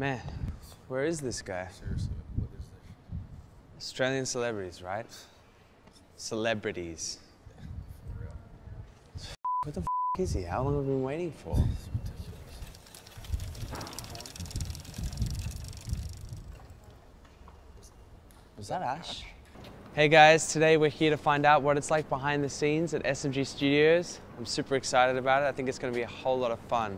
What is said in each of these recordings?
Man, where is this guy? Seriously, what is this? Australian celebrities, right? Celebrities. What the f is he? How long have we been waiting for? It's. Was that Ash? Hey guys, today we're here to find out what it's like behind the scenes at SMG Studios. I'm super excited about it. I think it's going to be a whole lot of fun.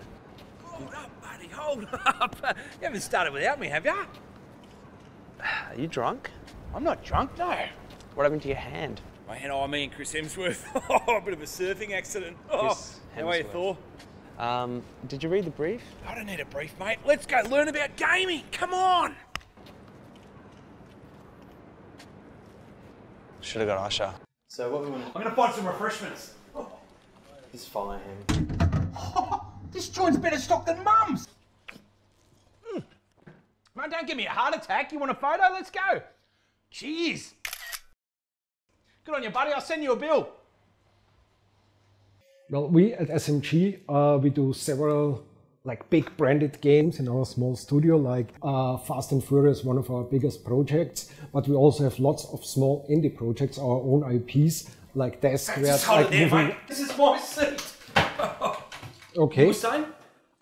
Hold up, hold up. You haven't started without me, have you? Are you drunk? I'm not drunk, no. What happened to your hand? My hand, oh, me and Chris Hemsworth. Oh, a bit of a surfing accident. Oh, how are you, Thor? Um, did you read the brief? I don't need a brief, mate. Let's go learn about gaming. Come on. Should have got Usher. So what we want I'm gonna find some refreshments. to just follow him. This joint's better stocked than Mum's. Mm. Mate, don't give me a heart attack. You want a photo? Let's go. Cheers. Good on you, buddy. I'll send you a bill. Well, we at SMG, uh, we do several like big branded games in our small studio, like uh, Fast and Furious, one of our biggest projects. But we also have lots of small indie projects, our own IPs, like Desk, where Just it's hold like there, moving- mate. This is my seat. Okay. You saying?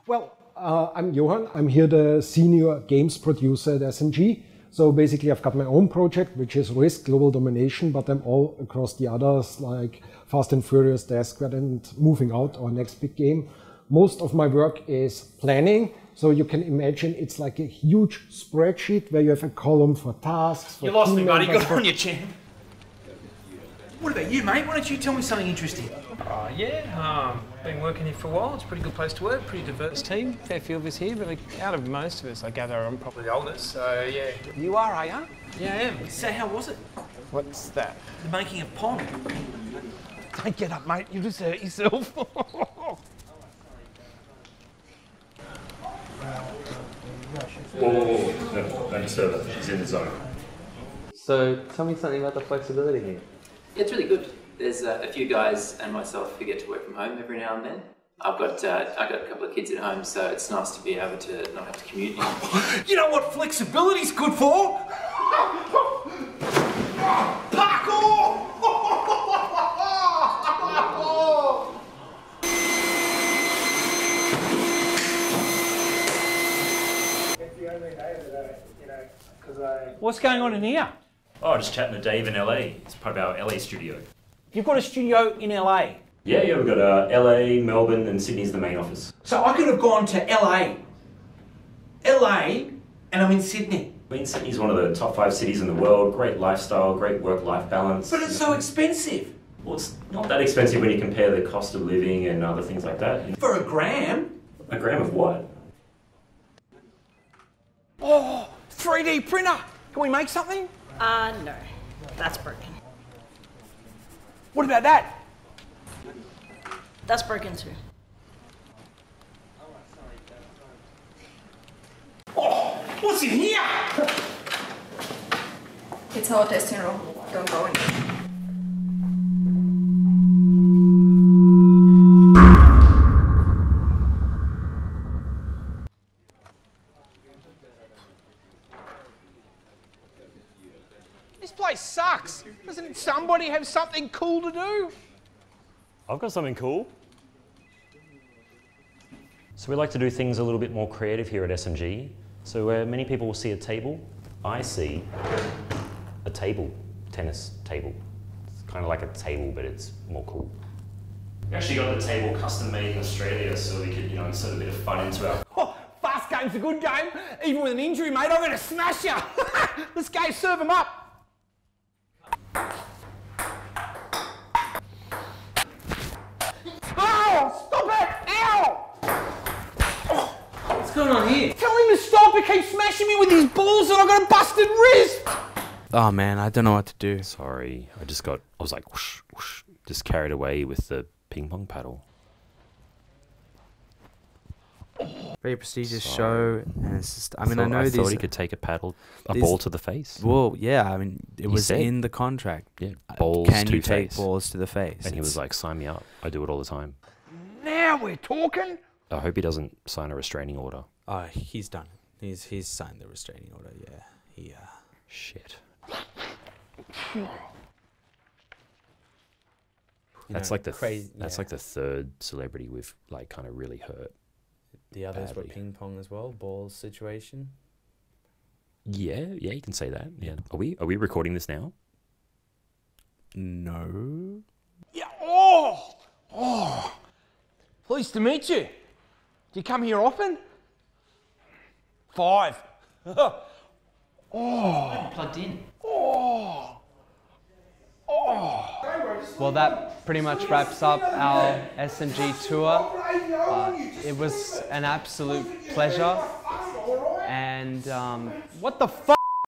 Well, uh, I'm Johan. I'm here the senior games producer at SMG. So basically, I've got my own project, which is Risk Global Domination, but I'm all across the others like Fast and Furious, Death Squared, and moving out our next big game. Most of my work is planning. So you can imagine it's like a huge spreadsheet where you have a column for tasks. For You lost me, buddy. members, Good on you, champ. What about you, mate? Why don't you tell me something interesting? Uh, yeah, um, been working here for a while. It's a pretty good place to work, pretty diverse team. Fair few of us here, but like, out of most of us, I gather I'm probably the oldest. So yeah, You are, are you? yeah, I am. So how was it? What's that? The making of Pond. Don't get up, mate. You just hurt yourself. Whoa, whoa, whoa. No, don't disturb her. She's in the zone. So tell me something about the flexibility here. It's really good. There's uh, a few guys and myself who get to work from home every now and then. I've got uh, I've got a couple of kids at home, so it's nice to be able to not have to commute. anymore. You know what flexibility's good for? Parkour! What's going on in here? Oh, just chatting to Dave in LA. It's part of our LA studio. You've got a studio in LA. Yeah, yeah, we've got uh, LA, Melbourne, and Sydney's the main office. So I could have gone to LA. LA, and I'm in Sydney. I mean, Sydney's one of the top five cities in the world. Great lifestyle, great work-life balance. But it's so expensive. Well, it's not that expensive when you compare the cost of living and other things like that. For a gram? A gram of what? Oh, 3D printer. Can we make something? Uh, no. That's broken. What about that? That's broken too. Oh, what's in here? It's our testing room. Don't go in. This place sucks. Doesn't somebody have something cool to do? I've got something cool. So we like to do things a little bit more creative here at SMG. So where many people will see a table, I see a table, tennis table. It's kind of like a table, but it's more cool. We actually got the table custom made in Australia, so we could, you know, insert a bit of fun into our. Oh, fast game's a good game. Even with an injury, mate, I'm going to smash you. Let's go serve him up. Oh, stop it! Ow! What's going on here? Tell him to stop. He keeps smashing me with these balls and I've got a busted wrist. Oh man, I don't know what to do. Sorry, I just got, I was like, whoosh, whoosh, just carried away with the ping pong paddle. Very prestigious Sorry. show, and it's just. I mean, I, thought- know I these. thought he could take a paddle, a these- ball to the face. Well, yeah. I mean, it He was said- in the contract. Yeah, Uh, balls Can to you take face. balls to the face? And he was like, sign me up. I do it all the time. Now we're talking. I hope he doesn't sign a restraining order. "Oh, he's done. He's he's signed the restraining order. Yeah. He uh. Shit. you That's know, like the th- crazy. that's yeah. like the third celebrity we've like kind of really hurt. the others were ping pong as well. Balls situation. Yeah, yeah, you can say that. Yeah. Are we are we recording this now? No. Yeah. Oh. Oh. Pleased to meet you. Do you come here often? Five. oh. Plugged in. Oh. Oh. Well, that pretty much wraps up our SMG tour. Uh, it was an absolute pleasure. And um, what the fuck?